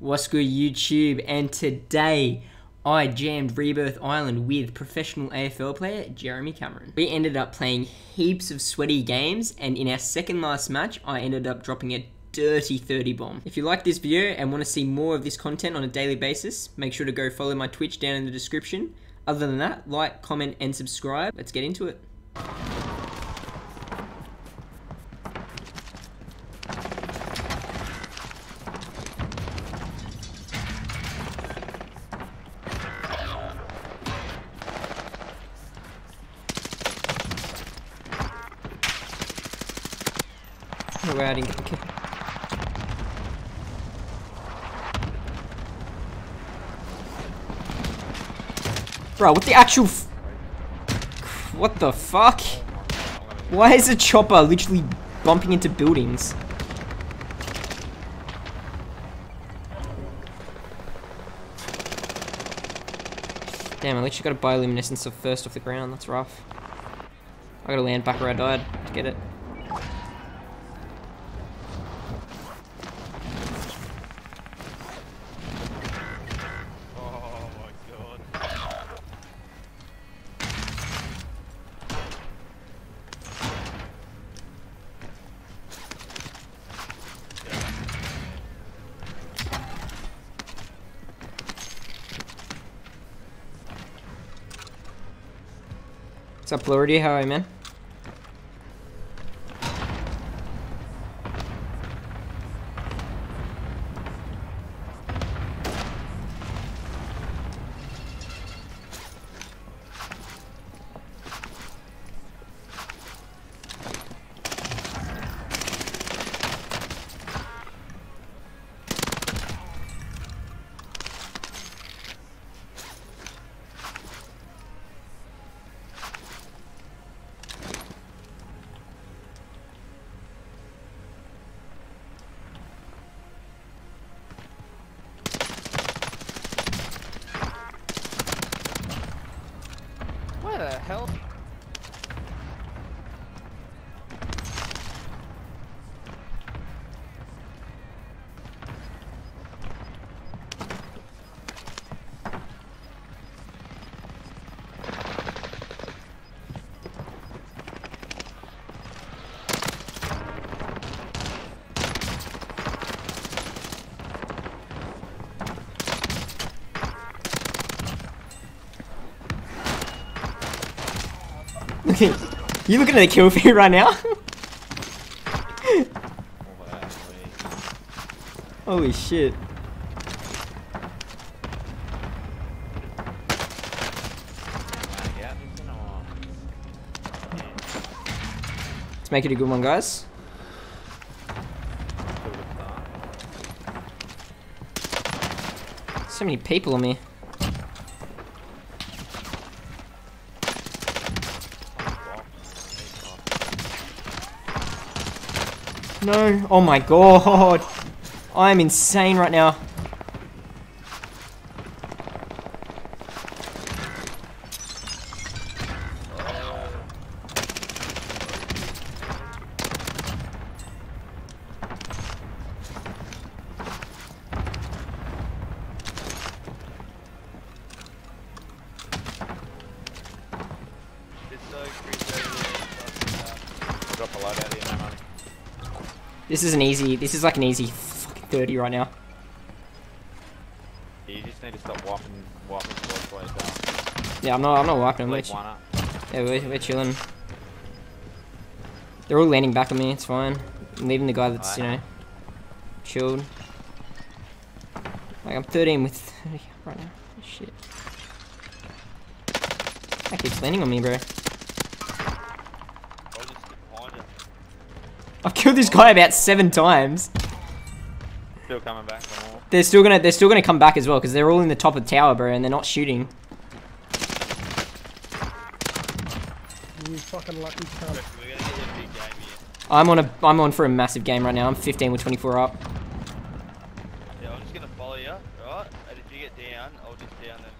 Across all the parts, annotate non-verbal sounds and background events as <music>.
What's good, YouTube? And today I jammed Rebirth Island with professional AFL player Jeremy Cameron. We ended up playing heaps of sweaty games, and in our second last match, I ended up dropping a dirty 30 bomb. If you like this video and want to see more of this content on a daily basis, make sure to go follow my Twitch down in the description. Other than that, like, comment, and subscribe. Let's get into it. I didn't get the kill. Bro, what the actual What the fuck? Why is a chopper literally bumping into buildings? Damn, I literally got a bioluminescence first off the ground. That's rough. I gotta land back where I died to get it. What's up, Lordy? How are you, man? Where you looking at the kill feed right now? <laughs> Holy shit. Let's make it a good one, guys. So many people on me. No. Oh my god. I am insane right now. It's so creepy over Drop a load out of here, no money. This is an easy. This is like an easy fucking 30 right now. You just need to stop wiping, wiping players down. Yeah, I'm not. I'm not wiping them. We're, Leave ch- one up. yeah, we're, we're chilling. They're all landing back on me. It's fine. I'm leaving the guy that's you know chilled. Like I'm 13 with 30 <laughs> right now. Shit. That keeps landing on me, bro. I've killed this guy about seven times. Still coming back more. They're still gonna. They're still gonna come back as well because they're all in the top of the tower, bro, and they're not shooting. You fucking lucky cunt. We're gonna get a big game here. I'm on a. I'm on for a massive game right now. I'm 15 with 24 up. Yeah, I'm just gonna follow you, right? And if you get down, I'll just down them.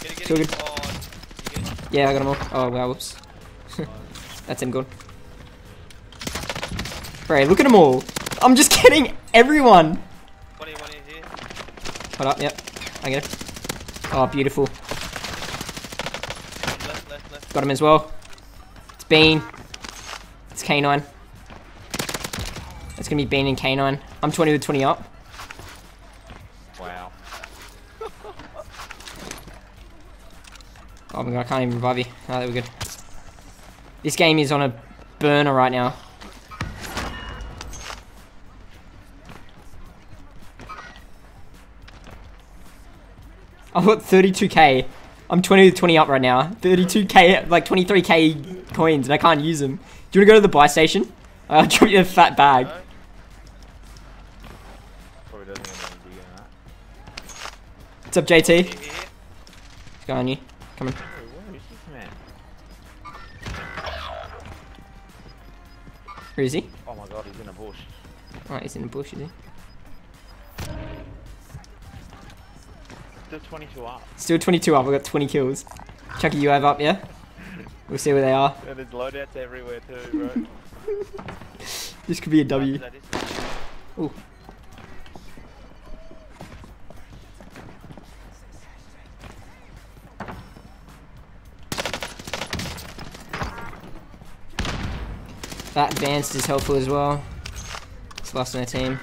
Get it, get Still good. get on. Oh, you get it? Yeah, I got them all. Oh wow, whoops. <laughs> That's him good. Bro, look at them all. I'm just <laughs> getting everyone. Hold up, yep. I get it. Oh, beautiful. Left, left, left. Got him as well. It's Bean. It's K9. It's gonna be Bean and K9. I'm 20 with 20 up. Wow. Oh my god, I can't even revive you. Oh, that were good. This game is on a burner right now. I've got 32k. I'm 20 with 20 up right now. 32k, like 23k coins, and I can't use them. Do you want to go to the buy station? I'll <laughs> drop you a fat bag. No? Probably doesn't get any bigger than that. What's up, JT? What's going on you? Come on. Where is this man? Where is he? Oh my god, he's in a bush. Oh, he's in the bush, is he? Still 22 up. Still 22 up, I've got 20 kills. Chucky, you have up, yeah? We'll see where they are. And there's loadouts everywhere too, bro. <laughs> This could be a W. That is- Ooh. That advanced is helpful as well. It's last on their team.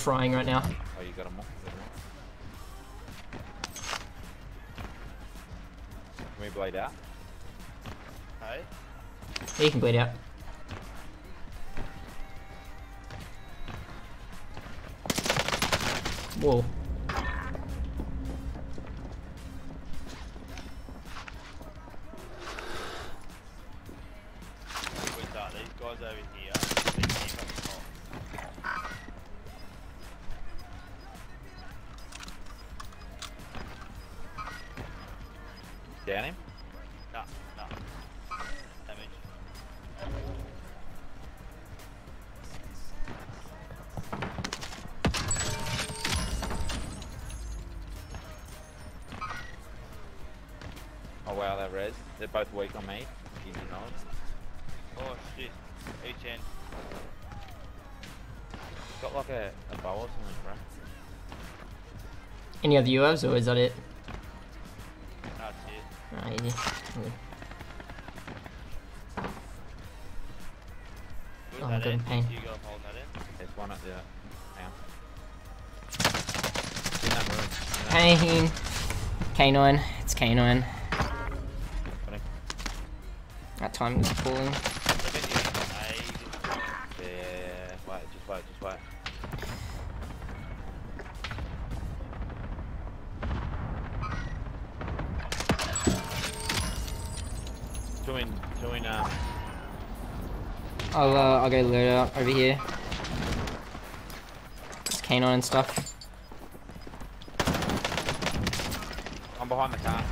Frying right now. Oh, you got him off. you got him off. Can we blade out? Hey? Yeah, you can bleed out. Whoa. Down him? Nah, nah. Damage. Oh wow, that res. They're both weak on me. Easy knowledge. Oh shit. Each end. Got like a, a bow or something, bro. Any other UAVs or is that it? That's it. Ah, easy. Okay. Oh, I'm getting pain. You guys holding that end? There's one up there. Hang on. In that room. In that Pain. K9. It's K9. That time is falling. I'll uh, I'll go load up over here. It's K9 and stuff. I'm behind the car.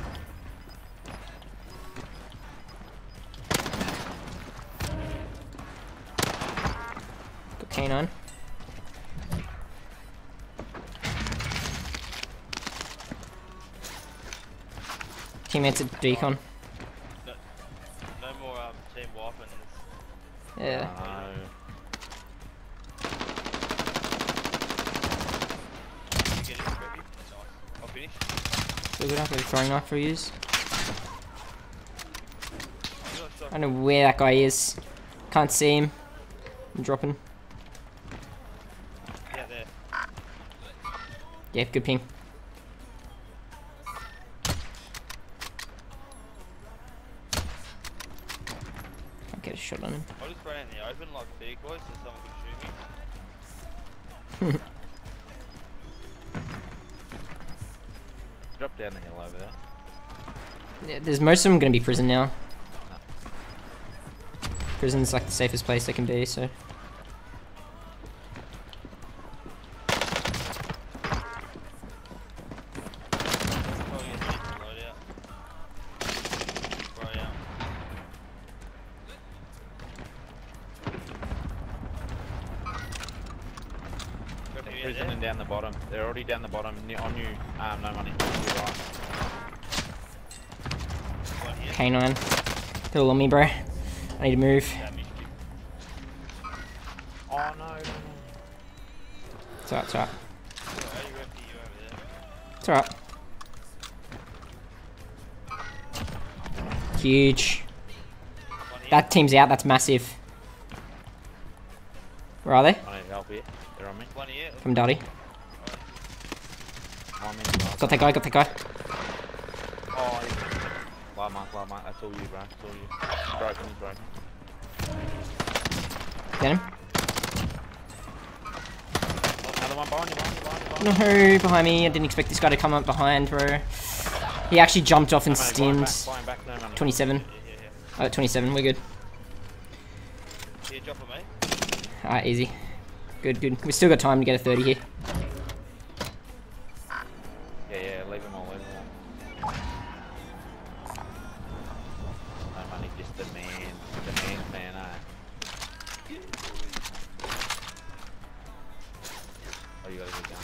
Got K9. Teammates at decon. Yeah. No. you getting scrappy. Nice. I'll finish. So good after throwing knife for use. I don't know where that guy is. Can't see him. I'm dropping. Yeah, there. Yeah, good ping. I'll get a shot on him. Open like a decoy so someone could shoot me. <laughs> Drop down the hill over there. Yeah, there's most of them gonna be prison now. Prison's like the safest place they can be, so. You out prisoning down the bottom. They're already down the bottom. On you. Um, no money. Right. K9. They're all on me, bro. I need to move. Oh no. It's alright, it's alright. Alright, you empty you over there. It's alright. Huge. That team's out, that's massive. Where are they? I need help here. They're on me. From Dotty. On me. Last. Got that guy, got that guy. Oh, he's... Light mark, light mark. That's all you, bro. That's all you. He's broken, he's broken. Get him. Another one behind you, behind you, behind you. No, behind me. I didn't expect this guy to come up behind, bro. He actually jumped off and No, flying back, stimmed. flying back, no money. 27. Yeah, yeah, yeah. Oh, 27, we're good. Here, drop on me. Alright, easy. Good, good. We still got time to get a 30 here. Yeah, yeah, leave them all, leave them all. No money, just the man, the man's man, eh? Oh, you gotta get down.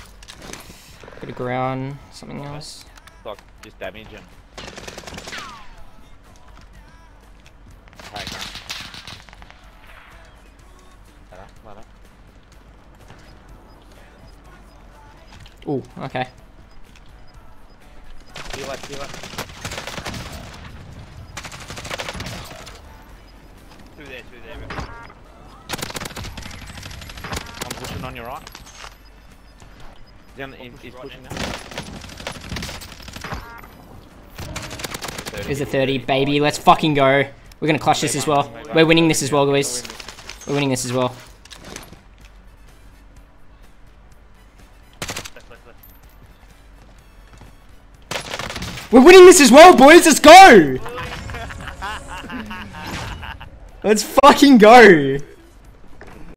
Got a ground, something else. Like, just damage him. Ooh, okay. Heal up, heal up. Through there, through there. I'm pushing on your right. He's, on the, he's, he's right pushing now. now. There's a 30, baby. Let's fucking go. We're gonna clutch this as well. We're winning this as well, guys. We're winning this as well. We're winning this as well, boys. Let's go. <laughs> Let's fucking go.